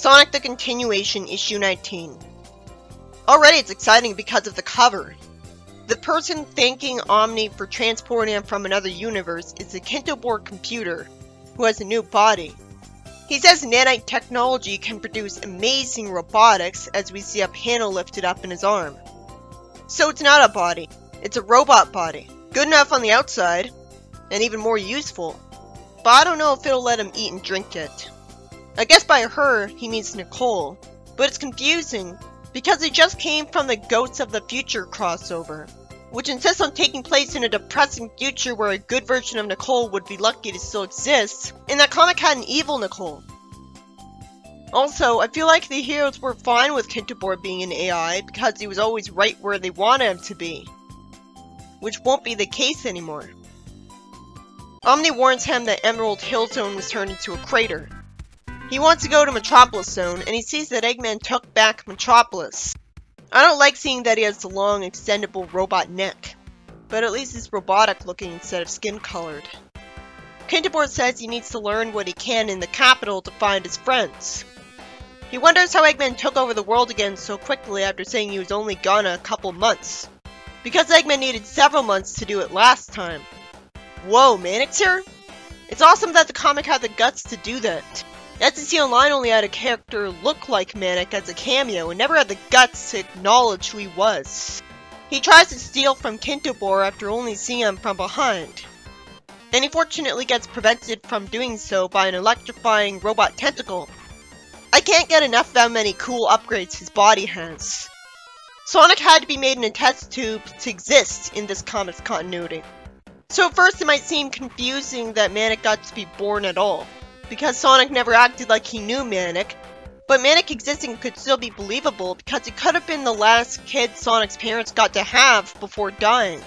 Sonic the Continuation Issue 19. Already it's exciting because of the cover. The person thanking Omni for transporting him from another universe is a Kintobor computer, who has a new body. He says nanite technology can produce amazing robotics as we see a panel lifted up in his arm. So it's not a body, it's a robot body. Good enough on the outside, and even more useful. But I don't know if it'll let him eat and drink it. I guess by her, he means Nicole, but it's confusing because it just came from the Ghosts of the Future crossover, which insists on taking place in a depressing future where a good version of Nicole would be lucky to still exist, and that comic had an evil Nicole. Also, I feel like the heroes were fine with Kintobor being an AI because he was always right where they wanted him to be which won't be the case anymore. Omni warns him that Emerald Hill Zone was turned into a crater. He wants to go to Metropolis Zone, and he sees that Eggman took back Metropolis. I don't like seeing that he has the long, extendable robot neck, but at least he's robotic looking instead of skin colored. Kintobor says he needs to learn what he can in the capital to find his friends. He wonders how Eggman took over the world again so quickly after saying he was only gone a couple months. Because Eggman needed several months to do it last time. Whoa, Manic's here? It's awesome that the comic had the guts to do that. SNC Online only had a character look like Manic as a cameo and never had the guts to acknowledge who he was. He tries to steal from Kintobor after only seeing him from behind. And he fortunately gets prevented from doing so by an electrifying robot tentacle. I can't get enough of how many cool upgrades his body has. Sonic had to be made in a test tube to exist in this comic's continuity. So at first it might seem confusing that Manic got to be born at all, because Sonic never acted like he knew Manic, but Manic existing could still be believable because it could have been the last kid Sonic's parents got to have before dying,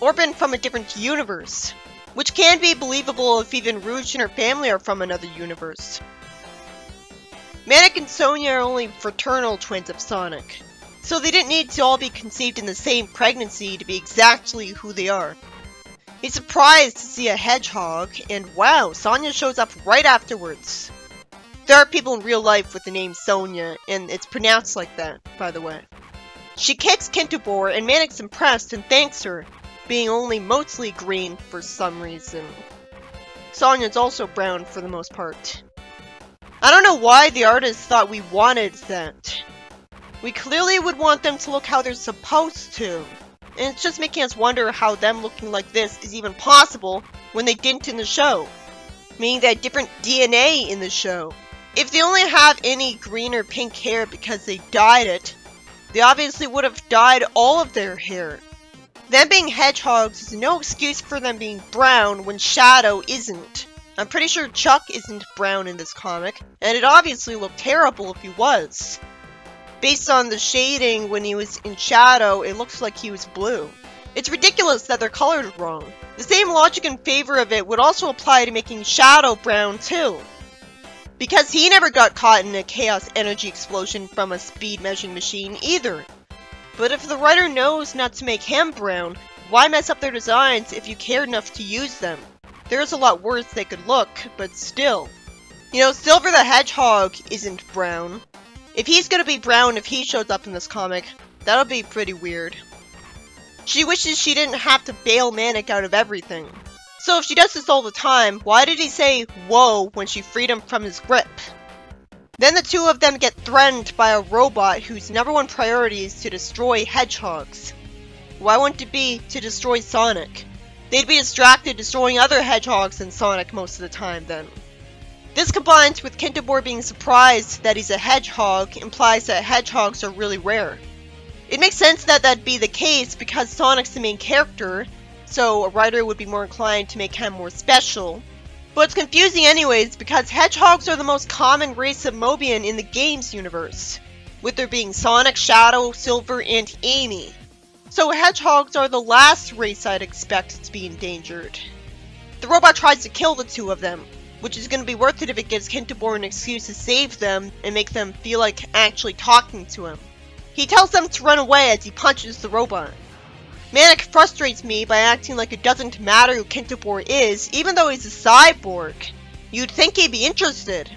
or been from a different universe, which can be believable if even Rouge and her family are from another universe. Manic and Sonia are only fraternal twins of Sonic, so they didn't need to all be conceived in the same pregnancy to be exactly who they are. He's surprised to see a hedgehog, and wow, Sonia shows up right afterwards. There are people in real life with the name Sonia, and it's pronounced like that, by the way. She kicks Kintobor, and Manic's impressed and thanks her, being only mostly green for some reason. Sonia's also brown for the most part. I don't know why the artist thought we wanted that. We clearly would want them to look how they're supposed to. And it's just making us wonder how them looking like this is even possible when they didn't in the show. Meaning they had different DNA in the show. If they only have any green or pink hair because they dyed it, they obviously would have dyed all of their hair. Them being hedgehogs is no excuse for them being brown when Shadow isn't. I'm pretty sure Chuck isn't brown in this comic, and it obviously looked terrible if he was. Based on the shading when he was in shadow, it looks like he was blue. It's ridiculous that they're colored wrong. The same logic in favor of it would also apply to making Shadow brown too. Because he never got caught in a chaos energy explosion from a speed measuring machine either. But if the writer knows not to make him brown, why mess up their designs if you cared enough to use them? There's a lot worse they could look, but still. You know, Silver the Hedgehog isn't brown. If he's gonna be brown if he shows up in this comic, that'll be pretty weird. She wishes she didn't have to bail Manic out of everything. So if she does this all the time, why did he say, whoa, when she freed him from his grip? Then the two of them get threatened by a robot whose number one priority is to destroy hedgehogs. Why wouldn't it be to destroy Sonic? They'd be distracted destroying other hedgehogs than Sonic most of the time then. This combined with Kintobor being surprised that he's a hedgehog implies that hedgehogs are really rare. It makes sense that that'd be the case because Sonic's the main character, so a writer would be more inclined to make him more special. But it's confusing anyways because hedgehogs are the most common race of Mobian in the games universe, with there being Sonic, Shadow, Silver, and Amy. So hedgehogs are the last race I'd expect to be endangered. The robot tries to kill the two of them, which is going to be worth it if it gives Kintobor an excuse to save them and make them feel like actually talking to him. He tells them to run away as he punches the robot. Manic frustrates me by acting like it doesn't matter who Kintobor is, even though he's a cyborg. You'd think he'd be interested.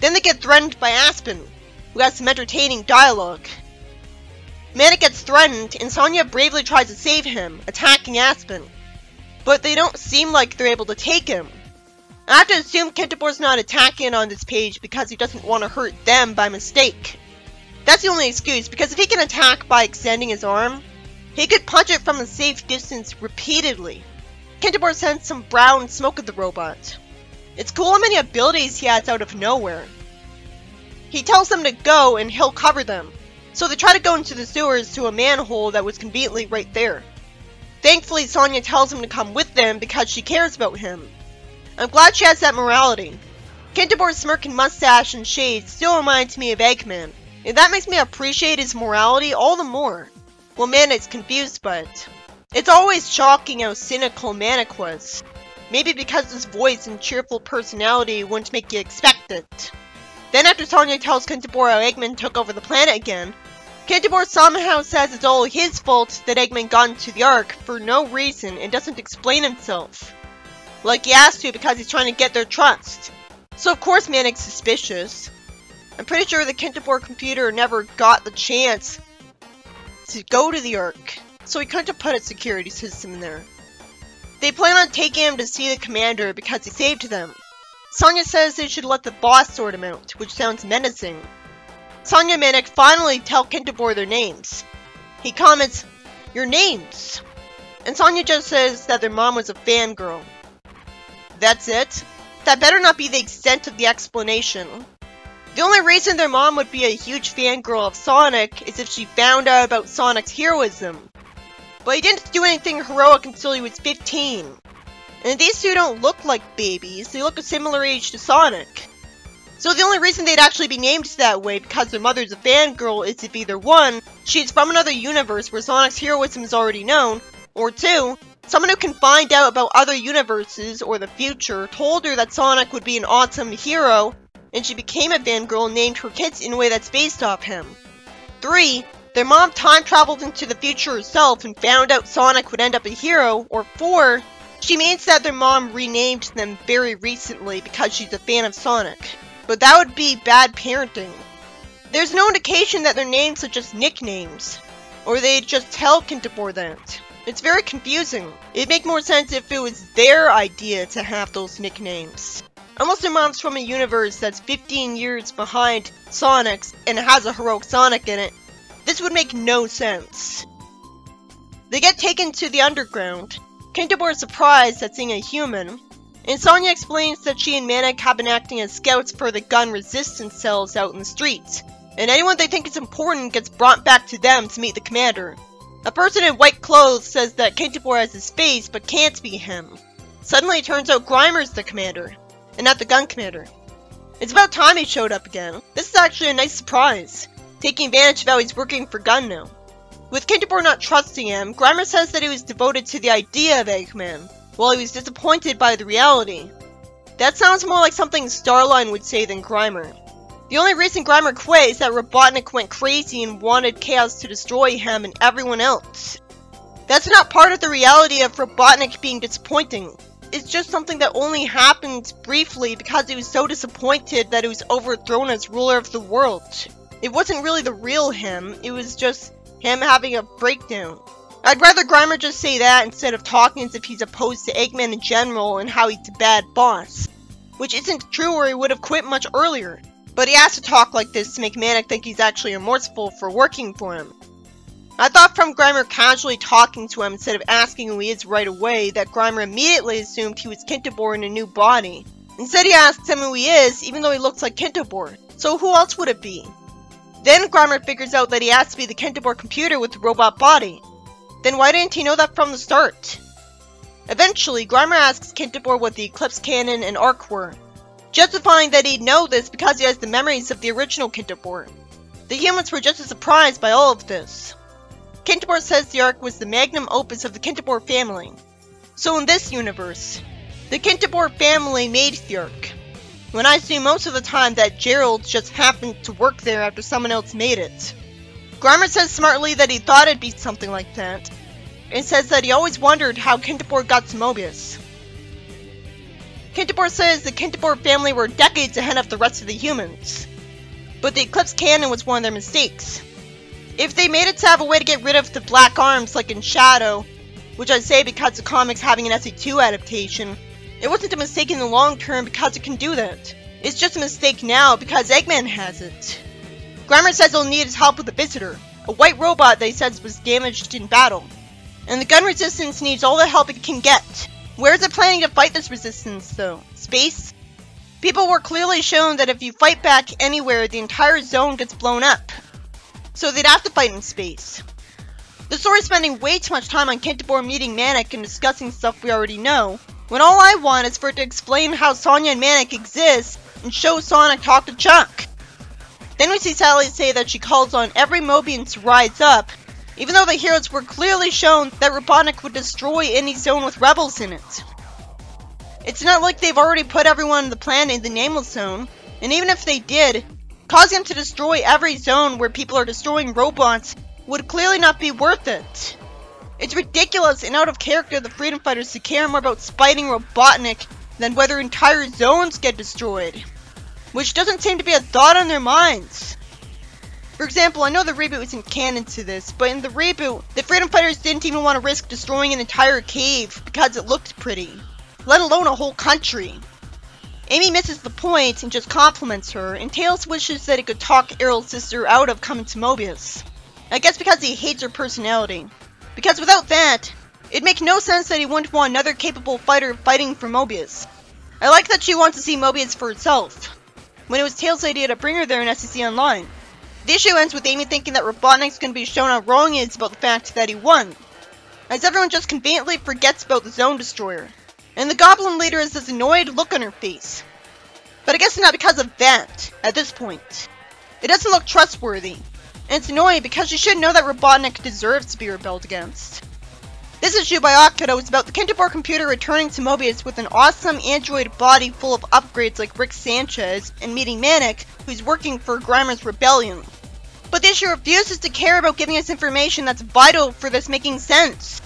Then they get threatened by Aspen, who has some entertaining dialogue. Manic gets threatened, and Sonia bravely tries to save him, attacking Aspen. But they don't seem like they're able to take him. I have to assume Kintobor's not attacking on this page because he doesn't want to hurt them by mistake. That's the only excuse, because if he can attack by extending his arm, he could punch it from a safe distance repeatedly. Kintobor sends some brown smoke at the robot. It's cool how many abilities he has out of nowhere. He tells them to go and he'll cover them, so they try to go into the sewers to a manhole that was conveniently right there. Thankfully, Sonya tells him to come with them because she cares about him. I'm glad she has that morality. Kintobor's smirking mustache and shades still reminds me of Eggman, and that makes me appreciate his morality all the more. Well, Manic's confused but... It's always shocking how cynical Manic was. Maybe because his voice and cheerful personality wouldn't make you expect it. Then after Sonia tells Kintobor how Eggman took over the planet again, Kentobor somehow says it's all his fault that Eggman got into the Ark for no reason and doesn't explain himself. Like he has to because he's trying to get their trust. So of course Manic's suspicious. I'm pretty sure the Kintobor computer never got the chance to go to the Ark so he couldn't have put a security system in there. They plan on taking him to see the commander because he saved them. Sonia says they should let the boss sort him out, which sounds menacing. Sonia and Manic finally tell Kintobor their names. He comments, Your names! And Sonia just says that their mom was a fangirl. That's it? That better not be the extent of the explanation. The only reason their mom would be a huge fangirl of Sonic is if she found out about Sonic's heroism. But he didn't do anything heroic until he was 15. And these two don't look like babies, they look a similar age to Sonic. So the only reason they'd actually be named that way because their mother's a fangirl is if either one, she's from another universe where Sonic's heroism is already known, or two, someone who can find out about other universes or the future told her that Sonic would be an awesome hero, and she became a fangirl and named her kids in a way that's based off him. 3. Their mom time traveled into the future herself and found out Sonic would end up a hero, or 4. She means that their mom renamed them very recently because she's a fan of Sonic. But that would be bad parenting. There's no indication that their names are just nicknames, or they just tell Kintobor that. It's very confusing. It'd make more sense if it was their idea to have those nicknames. Unless their mom's from a universe that's 15 years behind Sonic's and has a heroic Sonic in it, this would make no sense. They get taken to the underground. Kintobor is surprised at seeing a human, and Sonia explains that she and Manic have been acting as scouts for the gun resistance cells out in the streets, and anyone they think is important gets brought back to them to meet the commander. A person in white clothes says that Kintobor has his face but can't be him. Suddenly it turns out Grimer's the commander, and not the gun commander. It's about time he showed up again. This is actually a nice surprise taking advantage of how he's working for Gun now. With Kintobor not trusting him, Grimer says that he was devoted to the idea of Eggman, while he was disappointed by the reality. That sounds more like something Starline would say than Grimer. The only reason Grimer quit is that Robotnik went crazy and wanted Chaos to destroy him and everyone else. That's not part of the reality of Robotnik being disappointing. It's just something that only happened briefly because he was so disappointed that he was overthrown as ruler of the world. It wasn't really the real him, it was just him having a breakdown. I'd rather Grimer just say that instead of talking as if he's opposed to Eggman in general and how he's a bad boss. Which isn't true or he would have quit much earlier. But he has to talk like this to make Manic think he's actually remorseful for working for him. I thought from Grimer casually talking to him instead of asking who he is right away that Grimer immediately assumed he was Kintobor in a new body. Instead he asks him who he is, even though he looks like Kintobor. So who else would it be? Then Grimer figures out that he has to be the Kintobor computer with the robot body. Then why didn't he know that from the start? Eventually, Grimer asks Kintobor what the Eclipse Cannon and Ark were, justifying that he'd know this because he has the memories of the original Kintobor. The humans were just as surprised by all of this. Kintobor says the Ark was the magnum opus of the Kintobor family. So in this universe, the Kintobor family made the Ark, when I see most of the time that Gerald just happened to work there after someone else made it. Grimer says smartly that he thought it'd be something like that, and says that he always wondered how Kentobor got to Mobius. Kintobor says the Kintobor family were decades ahead of the rest of the humans. But the Eclipse Cannon was one of their mistakes. If they made it to have a way to get rid of the black arms like in Shadow, which I say because the comic's having an SA2 adaptation, it wasn't a mistake in the long term because it can do that. It's just a mistake now because Eggman has it. Grimer says he'll need his help with the Visitor, a white robot they says was damaged in battle. And the gun resistance needs all the help it can get. Where is it planning to fight this resistance, though? Space? People were clearly shown that if you fight back anywhere, the entire zone gets blown up. So they'd have to fight in space. The story's spending way too much time on Kintobor meeting Manic and discussing stuff we already know, when all I want is for it to explain how Sonia and Manic exist and show Sonic talk to Chuck. Then we see Sally say that she calls on every Mobian to rise up, even though the heroes were clearly shown that Robotnik would destroy any zone with rebels in it. It's not like they've already put everyone on the planet in the Nameless Zone, and even if they did, causing them to destroy every zone where people are destroying robots would clearly not be worth it. It's ridiculous and out of character of the Freedom Fighters to care more about spiting Robotnik than whether entire zones get destroyed which doesn't seem to be a thought on their minds. For example, I know the reboot isn't canon to this, but in the reboot, the Freedom Fighters didn't even want to risk destroying an entire cave because it looked pretty, let alone a whole country. Amy misses the point and just compliments her, and Tails wishes that he could talk Errol's sister out of coming to Mobius. I guess because he hates her personality. Because without that, it'd make no sense that he wouldn't want another capable fighter fighting for Mobius. I like that she wants to see Mobius for herself when it was Tails' idea to bring her there in SCC Online. The issue ends with Amy thinking that Robotnik's going to be shown how wrong he is about the fact that he won, as everyone just conveniently forgets about the Zone Destroyer, and the Goblin leader has this annoyed look on her face. But I guess not because of that, at this point. It doesn't look trustworthy, and it's annoying because she should know that Robotnik deserves to be rebelled against. This issue by Okuto is about the Kintobor computer returning to Mobius with an awesome android body full of upgrades like Rick Sanchez and meeting Manic, who's working for Grimer's rebellion. But the issue refuses to care about giving us information that's vital for this making sense.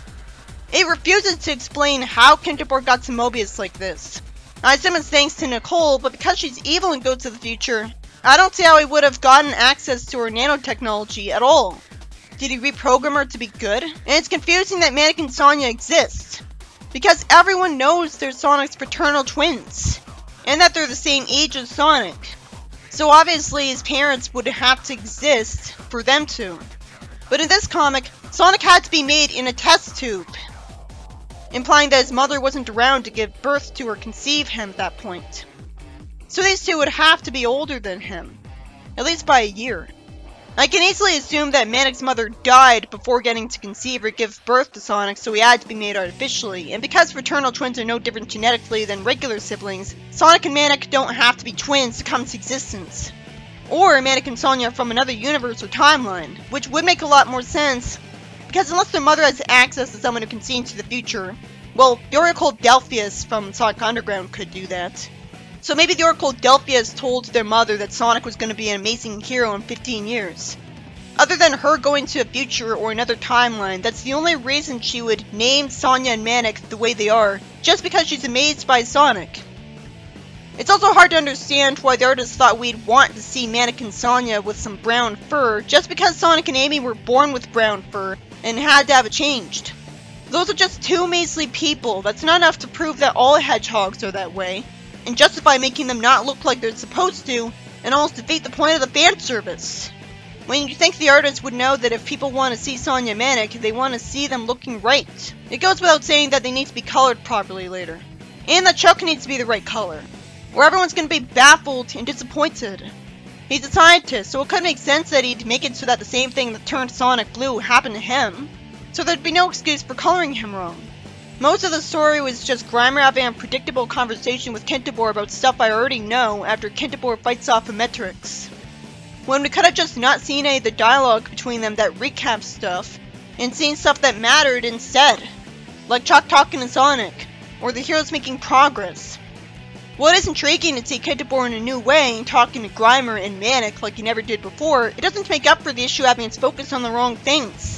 It refuses to explain how Kintobor got to Mobius like this. I assume it's thanks to Nicole, but because she's evil and goes to the future, I don't see how he would have gotten access to her nanotechnology at all. Did he reprogram her to be good? And it's confusing that Manic and Sonia exist. Because everyone knows they're Sonic's fraternal twins. And that they're the same age as Sonic. So obviously his parents would have to exist for them to. But in this comic, Sonic had to be made in a test tube. Implying that his mother wasn't around to give birth to or conceive him at that point. So these two would have to be older than him. At least by a year. I can easily assume that Manic's mother died before getting to conceive or give birth to Sonic, so he had to be made artificially. And because fraternal twins are no different genetically than regular siblings, Sonic and Manic don't have to be twins to come to existence. Or Manic and Sonia are from another universe or timeline, which would make a lot more sense, because unless their mother has access to someone who can see into the future, well, the Oracle Delphius from Sonic Underground could do that. So maybe the Oracle Delphius told their mother that Sonic was going to be an amazing hero in 15 years. Other than her going to a future or another timeline, that's the only reason she would name Sonia and Manic the way they are, just because she's amazed by Sonic. It's also hard to understand why the artist thought we'd want to see Manic and Sonia with some brown fur, just because Sonic and Amy were born with brown fur and had to have it changed. Those are just two measly people, that's not enough to prove that all hedgehogs are that way and justify making them not look like they're supposed to, and almost defeat the point of the fan service. When you think the artists would know that if people want to see Sonia Manic, they want to see them looking right. It goes without saying that they need to be colored properly later. And that Chuck needs to be the right color. Or everyone's going to be baffled and disappointed. He's a scientist, so it could make sense that he'd make it so that the same thing that turned Sonic blue happened to him. So there'd be no excuse for coloring him wrong. Most of the story was just Grimer having a predictable conversation with Kintobor about stuff I already know after Kintobor fights off Metrix. When we could have just not seen any of the dialogue between them that recaps stuff, and seen stuff that mattered instead. Like Chuck talking to Sonic, or the heroes making progress. While it is intriguing to see Kintobor in a new way talking to Grimer and Manic like he never did before, it doesn't make up for the issue having its focus on the wrong things.